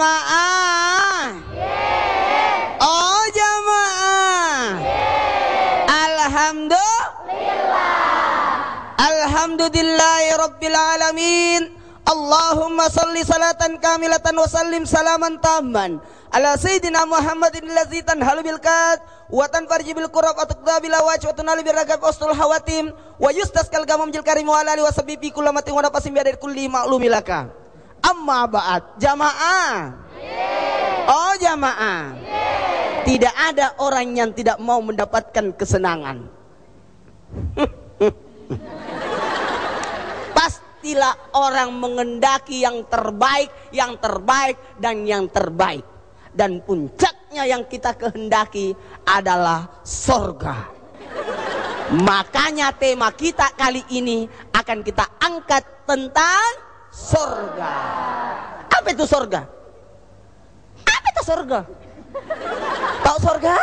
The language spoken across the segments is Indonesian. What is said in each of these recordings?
Jamaah. Oh jamaah. Alhamdulillah. Alhamdulillahi Rabbil Alamin. Allahumma salli salatan kamilatan wa sallim salaman tamman. Ala sayyidina Muhammadin allazi tanhalu bil kad wa tanfarji bil qurab wa tuqda bil awaj wa tunalu bil ragab ustul hawatim wa yustaskal gamam jil karim wa ala alihi wa sahbihi kullamatin wa nafasim bi kulli ma'lumilaka amma ba'd jamaah. Oh jamaah. Tidak ada orang yang tidak mau mendapatkan kesenangan. Pastilah orang mengendaki yang terbaik, yang terbaik dan yang terbaik. Dan puncaknya yang kita kehendaki adalah sorga. Makanya tema kita kali ini akan kita angkat tentang sorga. Apa itu sorga? Apa itu sorga? Tahu sorga?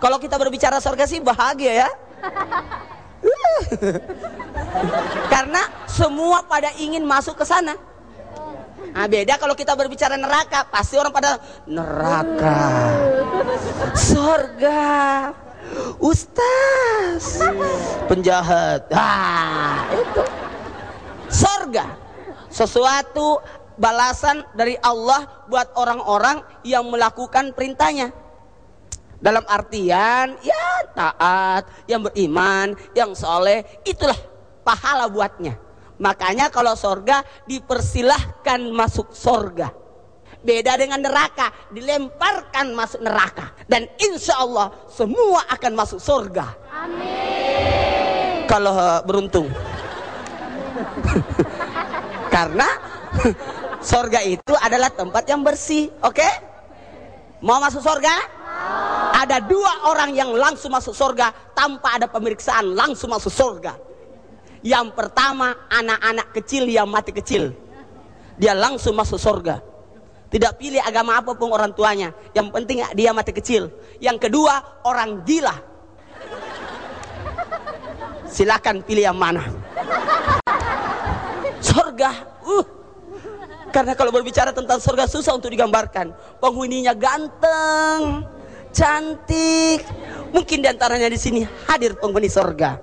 Kalau kita berbicara sorga sih bahagia ya. Karena semua pada ingin masuk ke sana. Nah, beda kalau kita berbicara neraka, pasti orang pada neraka, sorga, ustaz, penjahat. Ah, itu sorga, sesuatu balasan dari Allah buat orang-orang yang melakukan perintahnya. Dalam artian ya taat yang beriman yang soleh itulah pahala buatnya. Makanya kalau sorga dipersilahkan masuk sorga. Beda dengan neraka dilemparkan masuk neraka. Dan insya Allah semua akan masuk sorga. Amin. Kalau beruntung karena sorga itu adalah tempat yang bersih oke? Okay? mau masuk sorga? Ada dua orang yang langsung masuk surga tanpa ada pemeriksaan langsung masuk surga yang pertama anak-anak kecil yang mati kecil. Dia langsung masuk surga tidak pilih agama apa pun orang tuanya. Yang penting dia mati kecil. Yang kedua orang gila. Silakan pilih yang mana surga uh karena kalau berbicara tentang surga susah untuk digambarkan penghuninya ganteng cantik. Mungkin di antaranya di sini hadir penghuni sorga.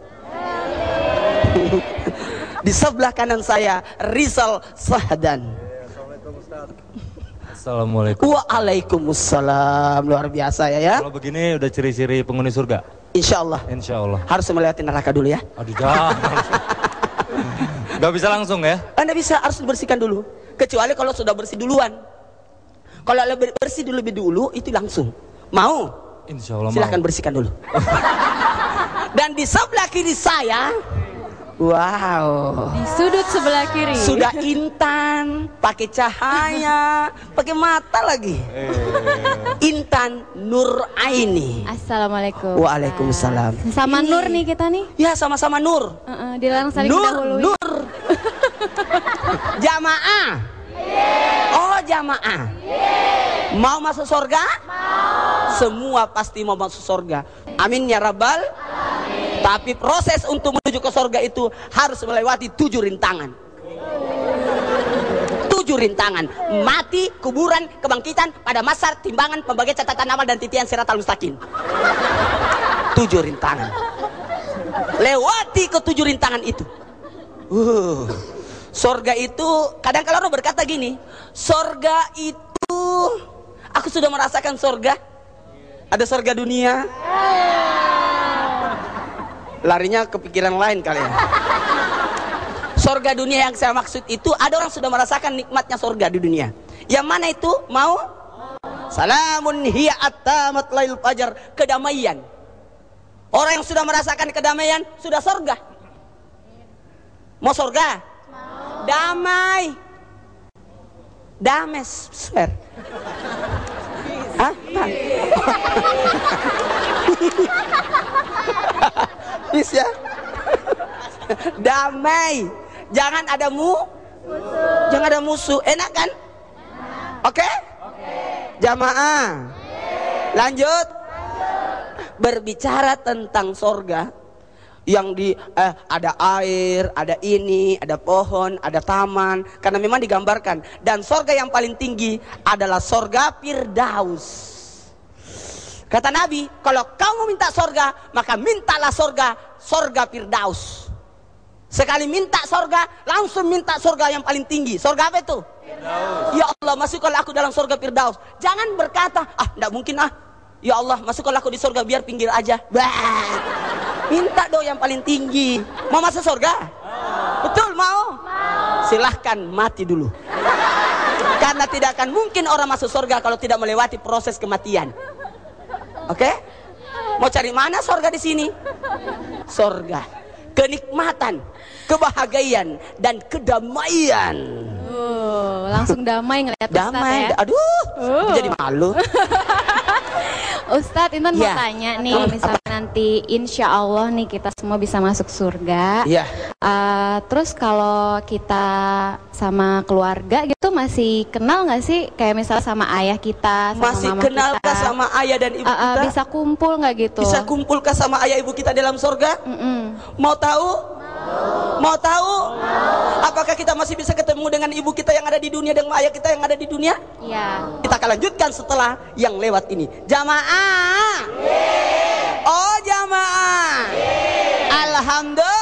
di sebelah kanan saya Rizal Sahdan. Assalamualaikum. Waalaikumsalam. Luar biasa ya ya. Kalau begini udah ciri-ciri penghuni surga. Insya Allah. Insya Allah. Harus melewati neraka dulu ya. Aduh jangan. Gak bisa langsung ya? Anda bisa harus dibersihkan dulu. Kecuali kalau sudah bersih duluan. Kalau lebih bersih dulu lebih dulu itu langsung. Mau? Insya Allah Silahkan mau. bersihkan dulu. Dan di sebelah kiri saya, wow, Di sudut sebelah kiri. sudah intan, pakai cahaya, pakai mata lagi. Eh, Intan Nur Aini. Assalamualaikum. Waalaikumsalam. Sama Ini- Nur nih kita nih. Ya sama-sama Nur. Heeh, dilarang saling Nur, dahului. Nur. Jamaah. Oh jamaah. Mau masuk surga? Mau. Semua pasti mau masuk surga. Amin ya rabbal. Tapi proses untuk menuju ke surga itu harus melewati tujuh rintangan. Tujuh rintangan. Mati, kuburan, kebangkitan, pada masar, timbangan, pembagian catatan amal dan titian siratal mustaqim. Tujuh rintangan. Lewati ke tujuh rintangan itu. Uh, sorga itu kadang kalau orang berkata gini, sorga itu aku sudah merasakan sorga. Ada sorga dunia. Larinya kepikiran lain kali ya. Sorga dunia yang saya maksud itu ada orang sudah merasakan nikmatnya sorga di dunia. Yang mana itu? Mau? Salamun hiya attamat lail fajar. Kedamaian. Orang yang sudah merasakan kedamaian sudah sorga. Mau sorga? Damai. Dames, swear. Hah? Bisa. Damai. Jangan ada mu. Jangan ada musuh. Enak kan? Oke? Jamaah. Lanjut. Berbicara tentang sorga yang di eh, ada air, ada ini, ada pohon, ada taman karena memang digambarkan dan sorga yang paling tinggi adalah sorga Firdaus. Kata Nabi, kalau kau mau minta sorga, maka mintalah sorga, sorga Firdaus. Sekali minta sorga, langsung minta sorga yang paling tinggi. Sorga apa itu? Firdaus. Ya Allah, masukkanlah aku dalam sorga Firdaus. Jangan berkata, ah, tidak mungkin ah. Ya Allah, masukkanlah aku di sorga biar pinggir aja. Bah. Minta dong yang paling tinggi. Mau masuk surga? Betul mau? Silahkan mati dulu. Karena tidak akan mungkin orang masuk surga kalau tidak melewati proses kematian. Oke? Mau cari mana surga di sini? Surga. Kenikmatan, kebahagiaan dan kedamaian. Oh, langsung damai ngeliat Damai. Ya. Aduh, Oh. jadi malu. Ustadz Intan mau Ya. tanya nih, Hmm, misalnya nanti insya Allah nih kita semua bisa masuk surga. Iya. Eh, terus kalau kita sama keluarga gitu masih kenal nggak sih? Kayak misalnya sama ayah kita, sama Masih mama kenalkah kita. sama ayah dan ibu Eh, eh, kita? bisa kumpul nggak gitu? Bisa kumpulkah sama ayah ibu kita dalam surga? Mm-mm. Mau tahu? Mau tahu? Apakah kita masih bisa ketemu dengan ibu kita yang ada di dunia dengan ayah kita yang ada di dunia? Iya. Kita akan lanjutkan setelah yang lewat ini. Jamaah. Oh jamaah. Alhamdulillah.